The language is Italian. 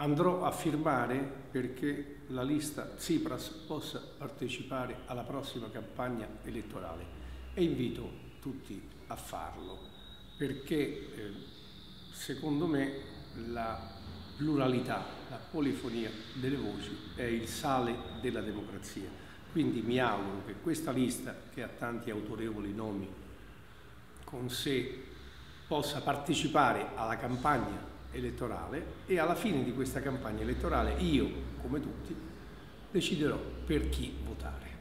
andrò a firmare perché la lista Tsipras possa partecipare alla prossima campagna elettorale e invito tutti a farlo perché eh, secondo me la pluralità, la polifonia delle voci è il sale della democrazia. Quindi mi auguro che questa lista, che ha tanti autorevoli nomi con sé, possa partecipare alla campagna elettorale e alla fine di questa campagna elettorale io, come tutti, deciderò per chi votare.